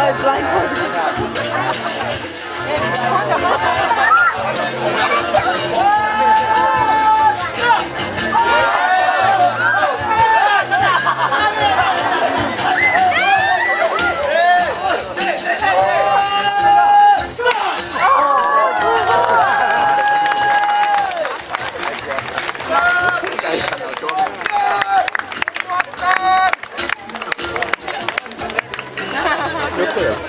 I was blindfolded. です。